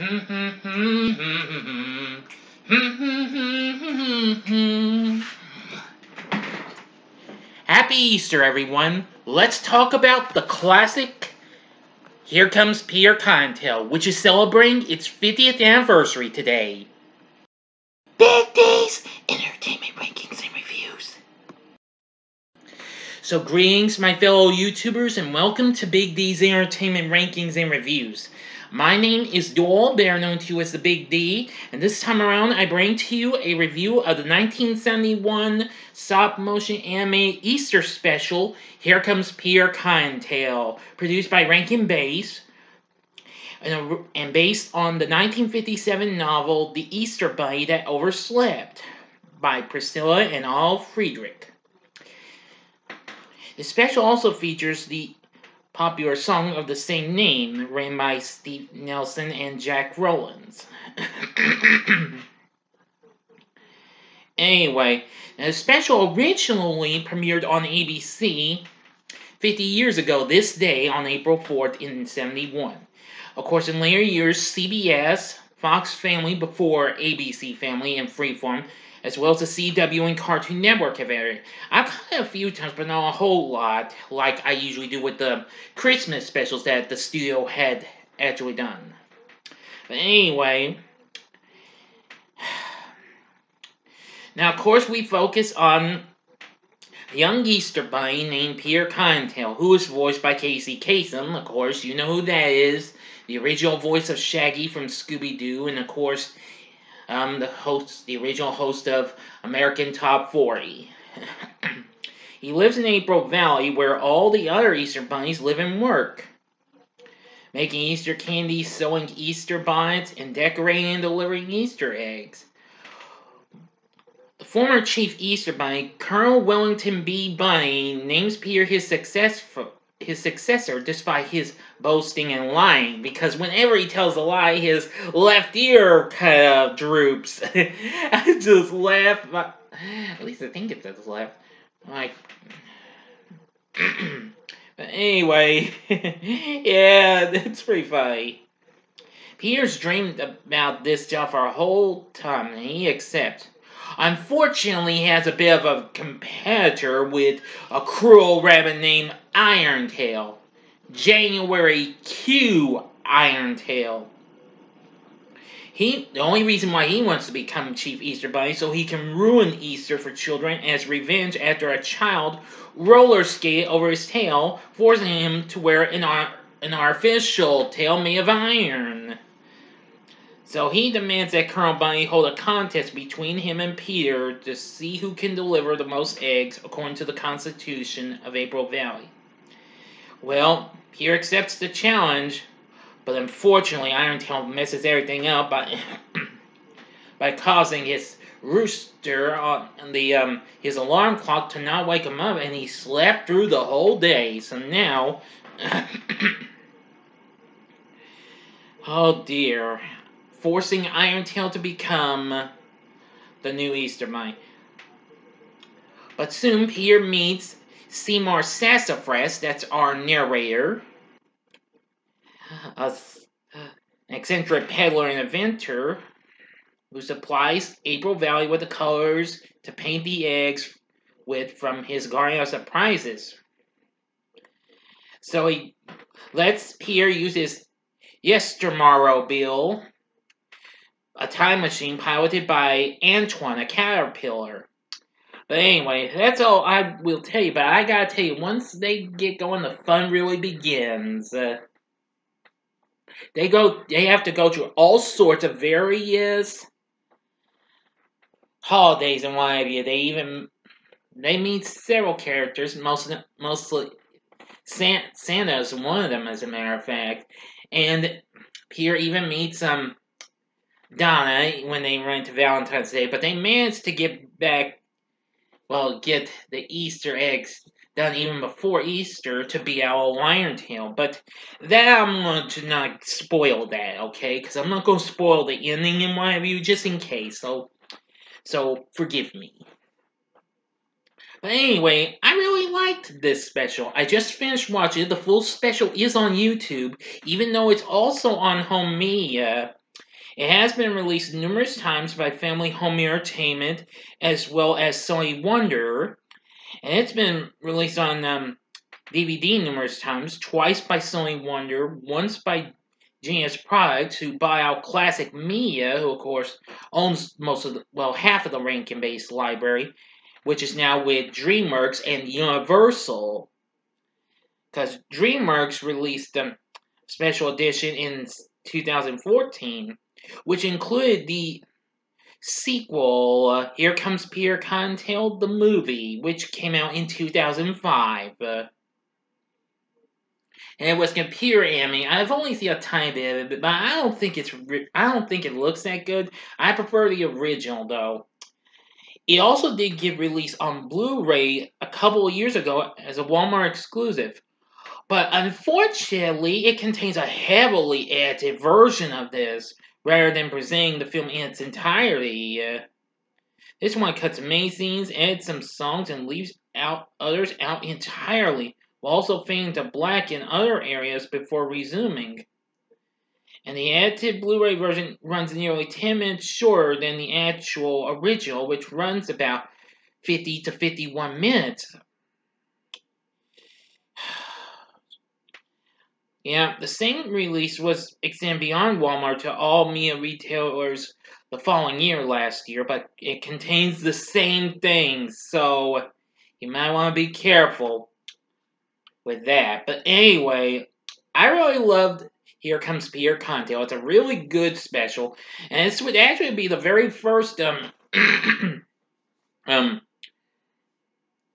Happy Easter, everyone. Let's talk about the classic Here Comes Peter Cottontail, which is celebrating its 50th anniversary today. Big D's Entertainment Rankings and Reviews. So, greetings, my fellow YouTubers, and welcome to Big D's Entertainment Rankings and Reviews. My name is Doyle, better known to you as the Big D, and this time around I bring to you a review of the 1971 stop motion anime Easter special, Here Comes Peter Cottontail, produced by Rankin Bass, and, and based on the 1957 novel The Easter Bunny That Overslept by Priscilla and Al Friedrich. The special also features the popular song of the same name, written by Steve Nelson and Jack Rollins. anyway, the special originally premiered on ABC 50 years ago this day on April 4th in 71. Of course, in later years, CBS, Fox Family before ABC Family, and Freeform as well as the CW and Cartoon Network have aired. I've caught it a few times, but not a whole lot, like I usually do with the Christmas specials that the studio had actually done. But anyway, now of course we focus on a young Easter bunny named Peter Cottontail, who is voiced by Casey Kasem. Of course, you know who that is. The original voice of Shaggy from Scooby Doo, and of course, um, the host, the original host of American Top 40. he lives in April Valley, where all the other Easter bunnies live and work, making Easter candy, sewing Easter bonnets, and decorating and delivering Easter eggs. The former chief Easter bunny, Colonel Wellington B. Bunny, names Peter his successor his successor despite his boasting and lying because whenever he tells a lie his left ear kind of droops. I just laugh at least i think it does laugh. Like but anyway yeah that's pretty funny. Peter's dreamed about this job for a whole time and he accepts Unfortunately, has a bit of a competitor with a cruel rabbit named Irontail. January Q Irontail. He the only reason why he wants to become Chief Easter Bunny so he can ruin Easter for children as revenge after a child roller skated over his tail, forcing him to wear an, an artificial tail made of iron. So he demands that Colonel Bunny hold a contest between him and Peter to see who can deliver the most eggs according to the Constitution of April Valley. Well, Peter accepts the challenge, but unfortunately Irontail messes everything up by by causing his rooster on the um, his alarm clock to not wake him up, and he slept through the whole day. So now, oh dear, forcing Irontail to become the new Easter Bunny. But soon Peter meets Seymour Sassafrass, that's our narrator, an eccentric peddler and inventor who supplies April Valley with the colors to paint the eggs with from his Garden of Surprises. So he lets Peter use his Yestermorrowbile a time machine piloted by Antoine, a caterpillar. But anyway, that's all I will tell you. But I gotta tell you, once they get going, the fun really begins. Uh, they go, they have to go through all sorts of various holidays and what have you. They even they meet several characters, most mostly Santa is one of them, as a matter of fact. And Peter even meets um Donna when they run into Valentine's Day, but they managed to get back, well, get the Easter eggs done even before Easter to be our Lion Irontail. But that I'm going to not spoil that, okay? Because I'm not going to spoil the ending in my review just in case. So, so forgive me. But anyway, I really liked this special. I just finished watching it. The full special is on YouTube, even though it's also on home media It has been released numerous times by Family Home Entertainment as well as Sony Wonder, and it's been released on um, DVD numerous times, twice by Sony Wonder, once by Genius Products, who buy out Classic Media, who of course owns most of the, well, half of the Rankin Bass library, which is now with DreamWorks and Universal. Because DreamWorks released a special edition in 2014, which included the sequel, Here Comes Peter Cottontail, the movie, which came out in 2005. Uh, and it was computer animated. I've only seen a tiny bit of it, but I don't think it's I don't think it looks that good. I prefer the original though. It also did get released on Blu-ray a couple of years ago as a Walmart exclusive. But unfortunately, it contains a heavily edited version of this, rather than presenting the film in its entirety. Uh, this one cuts main scenes, adds some songs, and leaves out others out entirely, while also fading to black in other areas before resuming. And the edited Blu-ray version runs nearly 10 minutes shorter than the actual original, which runs about 50 to 51 minutes. Yeah, the same release was extended beyond Walmart to all Mia retailers the following year last year, but it contains the same things, so you might want to be careful with that. But anyway, I really loved Here Comes Pierre Cottontail. It's a really good special, and this would actually be the very first um um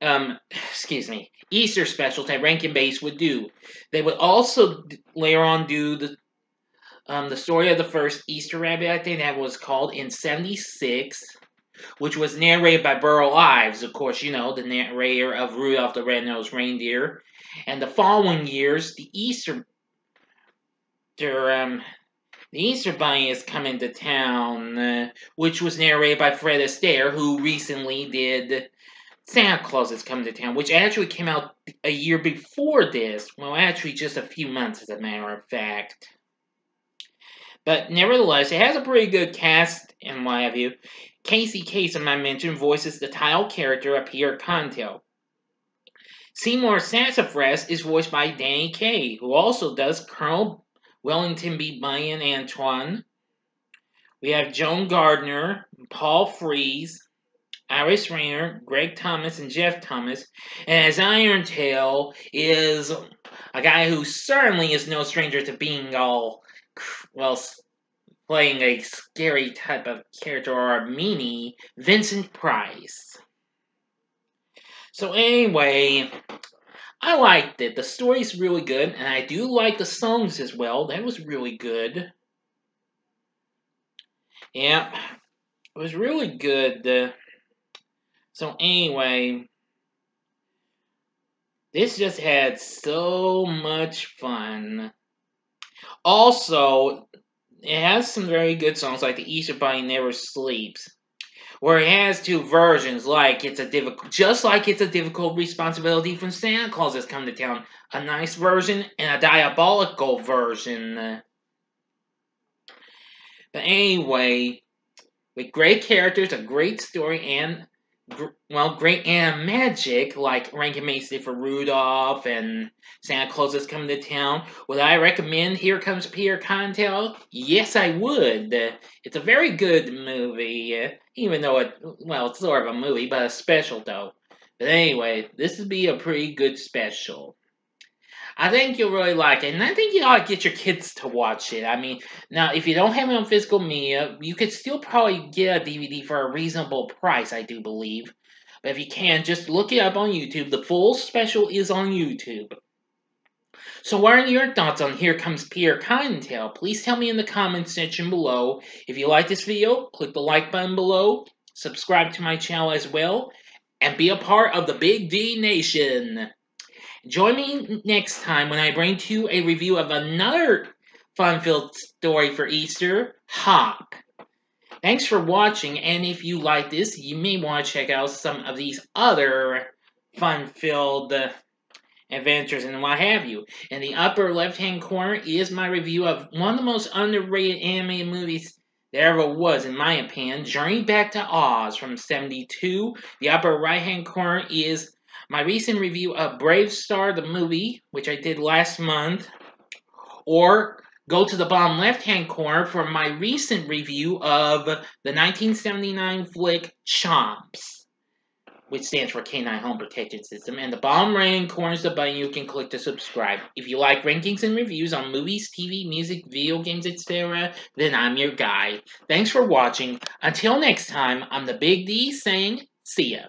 um, excuse me, Easter special that Rankin Bass would do. They would also later on do the um, the story of the first Easter rabbit, I think that was called in '76, which was narrated by Burl Ives, of course, you know, the narrator of Rudolph the Red-Nosed Reindeer. And the following years, the Easter, um, the Easter Bunny is coming to town, uh, which was narrated by Fred Astaire, who recently did Santa Claus is coming to town, which actually came out a year before this. Well, actually, just a few months, as a matter of fact. But nevertheless, it has a pretty good cast and what have you. Casey Kasem, I mentioned, voices the title character of Peter Cottontail. Seymour Sassafrass is voiced by Danny Kaye, who also does Colonel Wellington B. Bunny and Antoine. We have Joan Gardner, Paul Frees, Iris Rainer, Greg Thomas, and Jeff Thomas. And as Irontail is a guy who certainly is no stranger to being all, well, playing a scary type of character or a meanie, Vincent Price. So anyway, I liked it. The story's really good, and I do like the songs as well. That was really good. Yeah, it was really good. Uh, so anyway, this just had so much fun. Also, it has some very good songs like the Easter Bunny Never Sleeps, where it has two versions, like it's a difficult, just like it's a difficult responsibility from Santa Claus has come to town. A nice version and a diabolical version. But anyway, with great characters, a great story, and well, great and magic, like Rankin Bass for Rudolph and Santa Claus is coming to town. Would I recommend Here Comes Peter Cottontail? Yes, I would. It's a very good movie, even though it, well, it's sort of a movie, but a special though. But anyway, this would be a pretty good special. I think you'll really like it, and I think you ought to get your kids to watch it. I mean, now if you don't have it on physical media, you could still probably get a DVD for a reasonable price, I do believe. But if you can, just look it up on YouTube. The full special is on YouTube. So what are your thoughts on Here Comes Peter Cottontail? Please tell me in the comments section below. If you like this video, click the like button below, subscribe to my channel as well, and be a part of the Big D Nation. Join me next time when I bring to you a review of another fun-filled story for Easter, Hop. Thanks for watching, and if you like this, you may want to check out some of these other fun-filled uh, adventures and what have you. In the upper left-hand corner is my review of one of the most underrated animated movies there ever was, in my opinion. Journey Back to Oz from 72. The upper right hand corner is my recent review of BraveStarr, the movie, which I did last month. Or go to the bottom left hand corner for my recent review of the 1979 flick Chomps which stands for Canine Home Protection System. And the bottom right hand corner is the button you can click to subscribe. If you like rankings and reviews on movies, TV, music, video games, etc., then I'm your guy. Thanks for watching. Until next time, I'm the Big D saying, see ya.